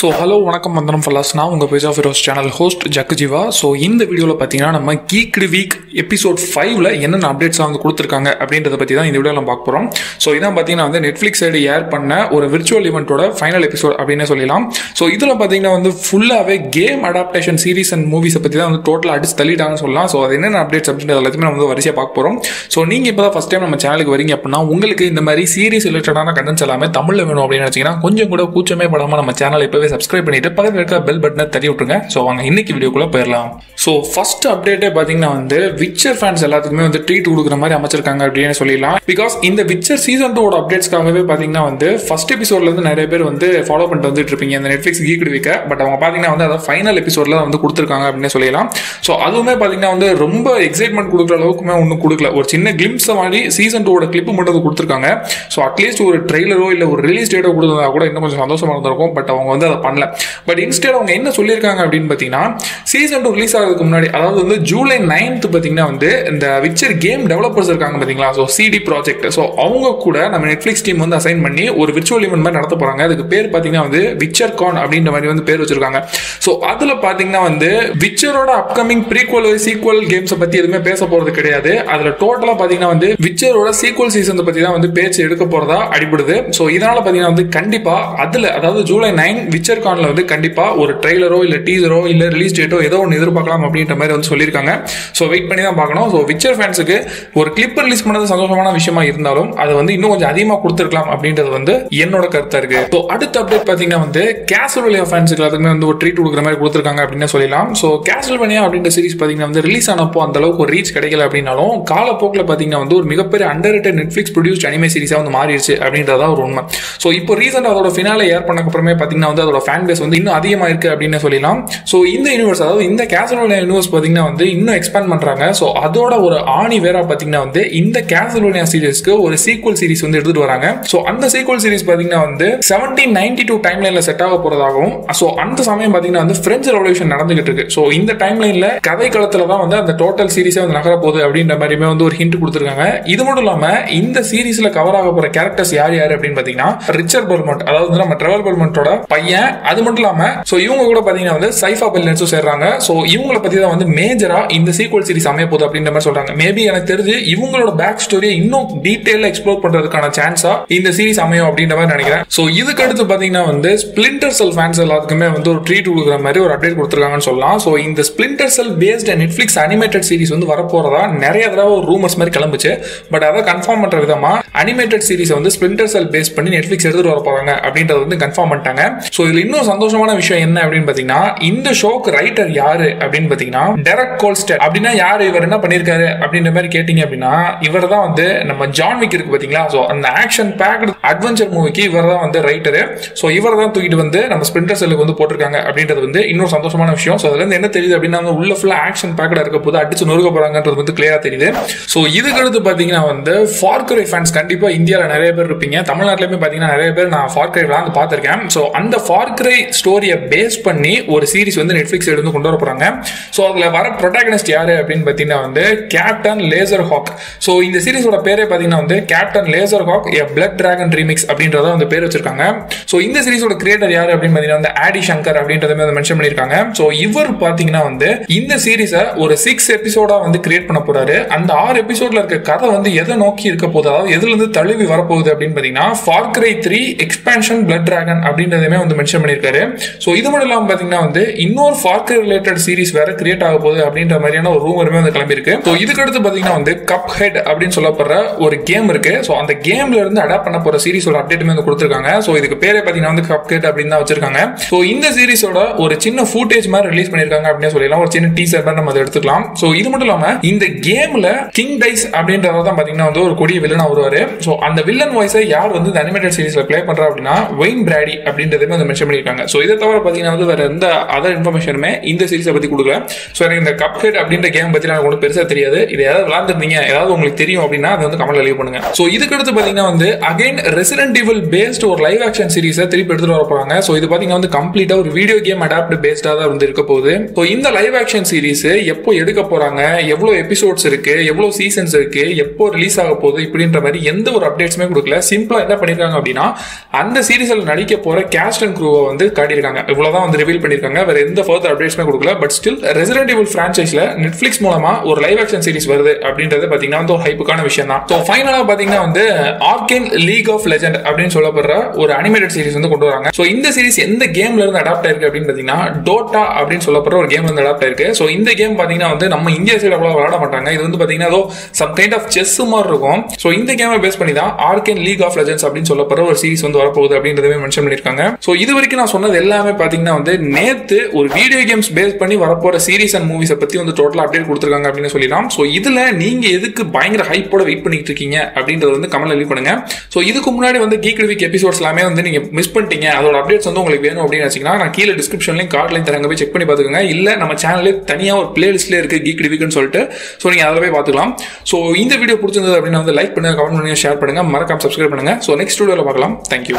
So hello வணக்கம். வந்தனம் fellas. நான் உங்கள் page of heroes channel host ஜக்குஜிவா so இந்த வீடியோவில் பார்த்தீங்கன்னா நம்ம கீக்டு வீக் எபிசோட் ஃபைவ்ல என்னென்ன அப்டேட்ஸ் வந்து கொடுத்துருக்காங்க அப்படின்றத பற்றி தான் இந்த வீடியோவில் நம்ம பார்க்க போகிறோம் ஸோ இதான் பார்த்தீங்கன்னா வந்து நெட்ஃப்ளிக்ஸ் சைடு ஏர் பண்ண ஒரு விர்ச்சுவல் ஈவெண்ட்டோட ஃபைனல் எபிசோட் அப்படின்னு சொல்லலாம் ஸோ இதில் பார்த்தீங்கன்னா வந்து ஃபுல்லாகவே கேம் அடாப்டேஷன் சீரிஸ் அண்ட் மூவிஸை பற்றி தான் வந்து டோட்டலாக அடிச்சு தள்ளிட்டாங்கன்னு சொல்லலாம். ஸோ அது என்னென்ன அப்டேட்ஸ் அப்படின்றது எல்லாத்தையுமே நம்ம வந்து வரிசையாக பார்க்க போகிறோம் ஸோ நீங்கள் இப்போ தான் ஃபஸ்ட் டைம் நம்ம சேனலுக்கு வரீங்க அப்படின்னா உங்களுக்கு இந்த மாதிரி சீரிஸ் ரிலேட்டடான கண்டென்ட்ஸ் எல்லாமே தமிழில் வேணும் அப்படின்னு நினச்சிங்கன்னா கொஞ்சம் கூட கூச்சமே படாமல் நம்ம சேனலை இப்போவே சப்ஸ்கிரைப் பண்ணிட்டு பக்கத்தில் இருக்க பெல் பட்டனை தட்டி விட்டுருங்க. ஸோ வாங்க இன்னைக்கு வீடியோக்குள்ளே போயிடலாம். ஸோ ஃபர்ஸ்ட் அப்டேட்டே பார்த்தீங்கன்னா வந்து விச்சர் ஃபேன்ஸ் எல்லாத்துக்குமே வந்து ட்ரீட் கொடுக்குற மாதிரி அமைச்சிருக்காங்க அப்படின்னு சொல்லிடலாம். பிகாஸ் இந்த விச்சர் சீசன் டூட அப்டேட்ஸ்க்காகவே பார்த்தீங்கன்னா வந்து ஃபர்ஸ்ட் எபிசோட்ல இருந்து நிறைய பேர் வந்து ஃபாலோ பண்ணிட்டு வந்துட்டு இருப்பீங்க. இந்த நெட்ஃபிளிக்ஸ் கீக் வீக்க. பட் அவங்க பார்த்தீங்கன்னா வந்து அதை ஃபைனல் எபிசோட்ல வந்து கொடுத்துருக்காங்க அப்படின்னு சொல்லலாம் ஸோ அதுவுமே பார்த்தீங்கன்னா வந்து ரொம்ப எக்ஸைட்மெண்ட் கொடுக்குற அளவுக்குமே ஒன்றும் கொடுக்கல. ஒரு சின்ன கிளிம்ஸ் மாதிரி சீசன் டூட கிளிப்பு மட்டும் கொடுத்துருக்காங்க. ஸோ அட்லீஸ்ட் ஒரு ட்ரெய்லரோ இல்லை ஒரு ரிலீஸ் டேட்டோ கொடுத்தா கூட இன்னும் கொஞ்சம் சந்தோஷமாக இருந்திருக்கும். பட் அவங்க வந்து அதை பண்ணல. பட் இன்ஸ்டேட் அவங்க என்ன சொல்லியிருக்காங்க அப்படின்னு பார்த்தீங்கன்னா சீசன் டூ ரிலீஸ் ஆகிறதுக்கு முன்னாடி அதாவது வந்து ஜூலை நைன்த் பார்த்தீங்கன்னா வந்து இந்த விச்சர் கேம் டெவலப்பர்ஸ் இருக்காங்க பார்த்தீங்களா? ஸோ சிடி ப்ராஜெக்ட் ஸோ அவங்க கூட நம்ம நெட்ஃப்ளிக்ஸ் டீம் வந்து அசைன் பண்ணி ஒரு விர்ச்சுவல் ஈவெண்ட் மாதிரி நடத்த போறாங்க. அதுக்கு பேர் பார்த்தீங்கன்னா வந்து விச்சர் கான் அப்படின்ற மாதிரி வந்து பேர் வச்சிருக்காங்க. ஸோ அதில் பார்த்தீங்கன்னா வந்து விச்சரோட அப்கமிங் ப்ரீக்வல் சீக்வல் கேம்ஸை பற்றி எதுவுமே பேச போகிறது கிடையாது. அதில் டோட்டலாக பார்த்தீங்கன்னா வந்து விச்சரோட சீக்வல் சீசனை பற்றி தான் வந்து பேச்சு எடுக்க போகிறதா அடிபடுது. ஸோ இதனால பார்த்தீங்கன்னா வந்து கண்டிப்பாக அதில் அதாவது ஜூலை நைன் விச்சர் கான்ல வந்து கண்டிப்பாக ஒரு ட்ரெய்லரோ இல்லை டீசரோ இல்லை ரிலீஸ் டேட்டோ ஏதோ ஒன்று எதிர்பார்க்கலாம் அப்படின்ற மாதிரி வந்து சொல்லியிருக்காங்க. ஸோ வெயிட் பண்ணி தான் பார்க்கணும். ஸோ விச்சர் ஃபேன்ஸுக்கு ஒரு கிளிப் ரிலீஸ் பண்ணது சந்தோஷமான விஷயமா இருந்தாலும் அது வந்து இன்னும் கொஞ்சம் அதிகமாக கொடுத்துருக்கலாம் அப்படின்றது வந்து என்னோட கருத்தா இருக்கு. ஸோ அடுத்த அப்டேட் பார்த்தீங்கன்னா வந்து கேசல்வலியா ஃபேன்ஸுக்கு அதுக்குமே வந்து ஒரு ட்ரீட் கொடுக்குற மாதிரி கொடுத்துருக்காங்க அப்படின்னு சொல்லலாம். ஸோ கேசல்வனியா அப்படின்ற சீரிஸ் பார்த்தீங்கன்னா வந்து ரிலீஸ் ஆனப்போ அந்த அளவுக்கு ஒரு ரீச் கிடைக்கல அப்படின்னாலும் காலப்போக்கில் பார்த்தீங்கன்னா வந்து ஒரு மிகப்பெரிய under rated Netflix produced anime சீரிஸாக வந்து மாறிடுச்சு அப்படின்றதான் ஒரு உண்மை. ஸோ இப்போ ரீசெண்டாக அதோட ஃபினாலே ஏர் பண்ணக்கப்புறமே பார்த்தீங்கன்னா வந்து அதோட ஃபேன் பேஸ் வந்து இன்னும் அதிகமாக இருக்கு அப்படின்னு சொல்லலாம். ஸோ இந்த யூனிவர்ஸ் அதாவது இந்த கேசலோனியா யூனிவர்ஸ் பார்த்தீங்கன்னா வந்து இன்னும் எக்ஸ்பேண்ட் பண்ணுறாங்க ஸோ அதோட ஒரு ஆணி வேற பார்த்தீங்கன்னா வந்து இந்த கேசலோனியா சீரிஸ்க்கு ஒரு சீக்வல் சீரிஸ் வந்து எடுத்துட்டு வராங்க. ஸோ அந்த சீக்வல் சீரிஸ் பார்த்தீங்கன்னா வந்து செவன்டீன் நைன்டி டூ டைம் லைனில் செட் ஆக போறதாகவும் ஸோ அந்த சமயம் பார்த்தீங்கன்னா வந்து ஃப்ரெஞ்சு ரெவல்யூஷன் நடந்துகிட்டு இருக்கு. ஸோ இந்த டைம் லைனில் கதை களத்தில் தான் வந்து அந்த டோட்டல் சீரிஸே வந்து நகர போகுது அப்படின்ற மாதிரியுமே வந்து ஒரு ஹிண்ட் கொடுத்துருக்காங்க. இது மட்டும் இல்லாமல் இந்த சீரீஸில் கவர் ஆக போகிற கேரக்டர்ஸ் யார் யார் அப்படின்னு பார்த்தீங்கன்னா ரிச்சர் பெர்மண்ட் அதாவது வந்து நம்ம ட்ரெவல் பெர்மண்டோட பையன் அது மட்டும் இல்லாம சோ இவங்க கூட பாத்தீங்கன்னா வந்து சைஃபா பில்லன்ஸும் சேர்றாங்க. சோ இவங்களை பத்தி தான் வந்து மேஜரா இந்த சீக்வல் சீரிஸ் அமைய போகுது அப்படின்ற மாதிரி சொல்றாங்க. மேபி எனக்கு தெரிஞ்சு இவங்களோட பேக் ஸ்டோரியை இன்னும் டீட்டெயில எக்ஸ்ப்ளோர் பண்றதுக்கான சான்ஸா இந்த சீரிஸ் அமையும் அப்படின்ற மாதிரி நினைக்கிறேன். சோ இதுக்கு அடுத்து பாத்தீங்கன்னா வந்து ஸ்பிளிண்டர் செல் ஃபேன்ஸ் எல்லாத்துக்குமே வந்து ஒரு ட்ரீட் கொடுக்குற மாதிரி ஒரு அப்டேட் கொடுத்துருக்காங்கன்னு சொல்லலாம். சோ இந்த Splinter Cell based Netflix animated series வந்து வரப்போறதா? நிறைய தடவை ஒரு ரூமர்ஸ் மாதிரி கிளம்புச்சு. பட் அதை கன்ஃபார்ம் பண்ற விதமா அனிமேட்டட் சீரிஸ் வந்து ஸ்பிளிண்டர் செல் பேஸ் பண்ணி நெட்ஃபிளிக்ஸ் எடுத்துட்டு வர போறாங்க அப்படின்றத வந்து கன்ஃபார்ம் பண்ணிட்டாங்க. சோ இதுல இன்னும் சந்தோஷமான விஷயம் என்ன அப்படின்னு பாத்தீங்கன்னா இந்த ஷோக்கு ரைட்டர் யாரு அப்படின்னு பாத்தீங்கன்னா டெரக் கோல்ஸ்டர் அப்படின்னா யாரு? இவர் என்ன பண்ணிருக்காரு அப்படின்ற மாதிரி கேட்டீங்க அப்படின்னா இவர் தான் வந்து நம்ம ஜான் விக் இருக்கு பாத்தீங்களா? ஸோ அந்த ஆக்ஷன் பேக்டு அட்வென்ச்சர் மூவிக்கு இவர் தான் வந்து ரைட்டரு ஸோ இவர் தான் தூக்கிட்டு வந்து நம்ம ஸ்பிரிண்டர் செல்லுக்கு வந்து போட்டிருக்காங்க அப்படின்றது வந்து இன்னொரு சந்தோஷமான விஷயம். ஸோ அதுல இருந்து என்ன தெரியுது அப்படின்னா உள்ள ஃபுல்லா ஆக்ஷன் பேக்கடா இருக்க போது அடிச்சு நொறுக்க போறாங்கன்றது வந்து கிளியரா தெரியுது. ஸோ இதுக்கடுத்து பாத்தீங்கன்னா வந்து ஃபார்க்ரை ஃபேன்ஸ் கண்டிப்பா இந்தியாவில் நிறைய பேர் இருப்பீங்க. தமிழ்நாட்டிலுமே பாத்தீங்கன்னா நிறைய பேர் நான் ஃபார்க்ரை வந்து பார்த்துருக்கேன். ஸோ அந்த ஃபார் ஃபார்க்ரை ஸ்டோரியை பேஸ் பண்ணி ஒரு சீரிஸ் வந்து நெட்ஃப்ளிக்ஸ் எடுத்து கொண்டு வர போகிறாங்க ஸோ அதில் வர ப்ரொட்டாகனிஸ்ட் யார் அப்படின்னு பார்த்தீங்கன்னா வந்து கேப்டன் லேசர் ஹாக் ஸோ இந்த சீரிஸோட பேரே பார்த்தீங்கன்னா வந்து Captain Laserhawk a Blood Dragon remix அப்படின்றத வந்து பேர் வச்சிருக்காங்க. ஸோ இந்த சீரிஸோட கிரியேட்டர் யார் அப்படின்னு பார்த்தீங்கன்னா வந்து ஆடி சங்கர் அப்படின்றத வந்து மென்ஷன் பண்ணியிருக்காங்க. ஸோ இவர் பார்த்தீங்கன்னா வந்து இந்த சீரிஸை ஒரு சிக்ஸ் எபிசோடா வந்து கிரியேட் பண்ண போறாரு. அந்த ஆறு எபிசோட்ல இருக்க கதை வந்து எதை நோக்கி இருக்க போகுது? அதாவது எதுல இருந்து தழுவி வரப்போகுது அப்படின்னு பார்த்தீங்கன்னா Far Cry three expansion Blood Dragon அப்படின்றதுமே வந்து மென்ஷன் பண்ணியிருக்காரு. ஸோ இது மட்டும் இல்லாம பாத்தீங்கன்னா வந்து இன்னொரு ஃபார்க் ரிலேட்டட் சீரிஸ் வேற கிரியேட் ஆக போகுது அப்படின்ற மாதிரியான ஒரு ரூமருமே வந்து கிளம்பியிருக்கு. ஸோ இதுக்கு அடுத்து பாத்தீங்கன்னா வந்து கப் ஹெட் அப்படின்னு சொல்லப்படுற ஒரு கேம் இருக்கு. ஸோ அந்த கேம்ல இருந்து அடாப்ட் பண்ண போற சீரிஸோட அப்டேட்டுமே வந்து கொடுத்துருக்காங்க. ஸோ இதுக்கு பேரே பாத்தீங்கன்னா வந்து கப் ஹெட் அப்படின்னு தான் வச்சிருக்காங்க. ஸோ இந்த சீரிஸோட ஒரு சின்ன ஃபுட்டேஜ் மாதிரி ரிலீஸ் பண்ணியிருக்காங்க அப்படின்னு சொல்லலாம். ஒரு சின்ன டீசர் மாதிரி நம்ம அதை எடுத்துக்கலாம். ஸோ இது மட்டும் இல்லாமல் இந்த கேம்ல கிங் டைஸ் அப்படின்றத தான் பார்த்தீங்கன்னா வந்து ஒரு கொடிய வில்லனா வருவாரு. ஸோ அந்த வில்லன் வாய்ஸை யார் வந்து இந்த அனிமேட்டட் சீரிஸ்ல பிளே பண்றா அப்படின்னா வெயின் பிராடி அப்படின்றதுமே வந்து மென்ஷன் பண்ணிருக்காங்க ஸோ இதை தவிர பாத்தீங்கன்னா வந்து வேற எந்த அதர் இன்ஃபர்மேஷனுமே இந்த சீரிஸை பத்தி கொடுக்கல. ஸோ எனக்கு இந்த கப் ஹெட் அப்படின்ற கேம் பத்தி எனக்கு ஒன்றும் பெருசா தெரியாது. இது ஏதாவது விளாண்டுருந்தீங்க ஏதாவது உங்களுக்கு தெரியும் அப்படின்னா அதை வந்து கமெண்ட்ல லீவ் பண்ணுங்க. ஸோ இதுக்கு அடுத்து பாத்தீங்கன்னா வந்து அகைன் ரெசிடென்ட் டிவல் பேஸ்ட் ஒரு லைவ் ஆக்ஷன் சீரிஸை திருப்பி எடுத்துட்டு வர போறாங்க. ஸோ இது பார்த்தீங்கன்னா வந்து கம்ப்ளீட்டாக ஒரு வீடியோ கேம் அடாப்ட் பேஸ்டாக தான் வந்து இருக்க போகுது. ஸோ இந்த லைவ் ஆக்ஷன் சீரிஸ் எப்போ எடுக்க போறாங்க எவ்வளோ எபிசோட்ஸ் இருக்கு எவ்வளோ சீசன்ஸ் இருக்கு எப்போ ரிலீஸ் ஆக போகுது இப்படின்ற மாதிரி எந்த ஒரு அப்டேட்ஸுமே கொடுக்கல. சிம்பிளாக என்ன பண்ணிருக்காங்க அப்படின்னா அந்த சீரிஸ்ல நடிக்க போற கேஸ்ட் அண்ட் க்ரூ டூவை வந்து காட்டியிருக்காங்க. இவ்வளோதான் வந்து ரிவீல் பண்ணியிருக்காங்க. வேற எந்த ஃபர்தர் அப்டேட்ஸுமே கொடுக்கல. பட் ஸ்டில் ரெசிடென்ட் இவல் ஃப்ரான்ச்சைஸில் நெட்ஃப்ளிக்ஸ் மூலமா ஒரு லைவ் ஆக்ஷன் சீரிஸ் வருது அப்படின்றது பார்த்தீங்கன்னா வந்து ஒரு ஹைப்புக்கான விஷயம் தான் ஸோ ஃபைனலாக பார்த்தீங்கன்னா வந்து ஆர்கேன் லீக் ஆஃப் லெஜெண்ட் அப்படின்னு சொல்லப்படுற ஒரு அனிமேட்டட் சீரிஸ் வந்து கொண்டு வராங்க. ஸோ இந்த சீரிஸ் எந்த கேம்ல இருந்து அடாப்ட் ஆயிருக்கு அப்படின்னு பார்த்தீங்கன்னா டோட்டா அப்படின்னு சொல்லப்படுற ஒரு கேம்ல இருந்து அடாப்ட் ஆயிருக்கு. ஸோ இந்த கேம் பார்த்தீங்கன்னா வந்து நம்ம இந்தியா சைடு அவ்வளோ விளாட மாட்டாங்க. இது வந்து பார்த்தீங்கன்னா ஏதோ சம் கைண்ட் ஆஃப் செஸ் மாதிரி இருக்கும். ஸோ இந்த கேமை பேஸ் பண்ணி தான் ஆர்கேன் லீக் ஆஃப் லெஜண்ட்ஸ் அப்படின்னு சொல்லப்படுற ஒரு சீரிஸ் வந்து வரப்போகுது அப்படின்றதவே மென்ஷன் பண்ணியிருக்காங்க. ஸோ இது வரைக்கும் நான் சொன்னது எல்லாமே பார்த்தீங்கன்னா வந்து நேற்று ஒரு வீடியோ கேம்ஸ் பேஸ் பண்ணி வரப்போற சீரிஸ் அண்ட் மூவிஸை பற்றி வந்து டோட்டலாக அப்டேட் கொடுத்துருக்காங்க அப்படின்னு சொல்லலாம் ஸோ இதில் நீங்கள் எதுக்கு பயங்கர ஹைப்போட வெயிட் பண்ணிட்டு இருக்கீங்க அப்படின்றது வந்து கமெண்ட்ல லீவ் பண்ணுங்க. ஸோ இதுக்கு முன்னாடி வந்து கீக் வீக் எபிசோட்ஸ் எல்லாமே வந்து நீங்கள் மிஸ் பண்ணிட்டீங்க. அதோட அப்டேட்ஸ் வந்து உங்களுக்கு வேணும் அப்படின்னு வச்சிங்கன்னா நான் கீழே டிஸ்கிரிப்ஷன்லையும் கார்ட்லையும் தரங்க போய் செக் பண்ணி பார்த்துக்கோங்க. இல்லை நம்ம சேனல்லே தனியாக ஒரு பிளேலிஸ்ட்லேயே இருக்கு கீக் வீக்னு சொல்லிட்டு. ஸோ நீங்கள் அதில் போய் பார்த்துக்கலாம். ஸோ இந்த வீடியோ பிடிச்சிருந்தது அப்படின்னா வந்து லைக் பண்ணுங்க கமெண்ட் பண்ணுங்க ஷேர் பண்ணுங்க. மறக்காம சப்ஸ்கிரைப் பண்ணுங்க. ஸோ நெக்ஸ்ட் வீடியோவில் பார்க்கலாம். தேங்க்யூ